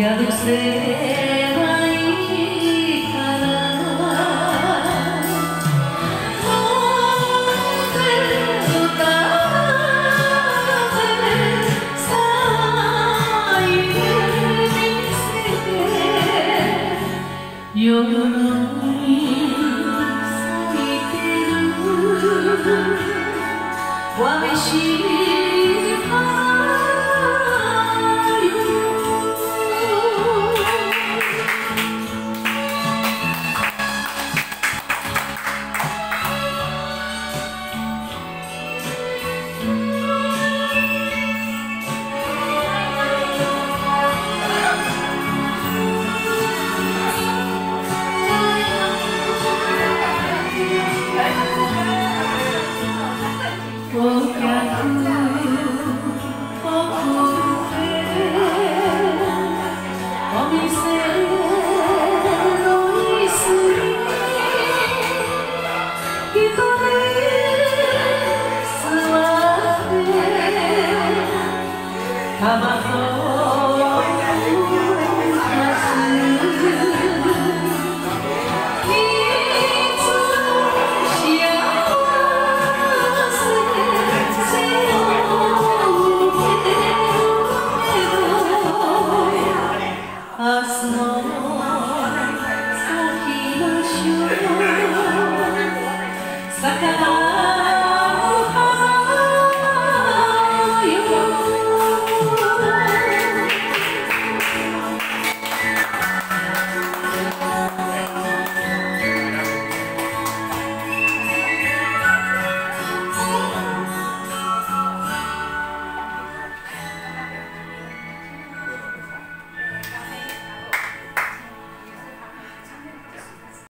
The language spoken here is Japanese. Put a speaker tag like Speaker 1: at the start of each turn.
Speaker 1: 宿せばいいから遠く海って咲いてみせて夜に咲いてるわしい花 Sakala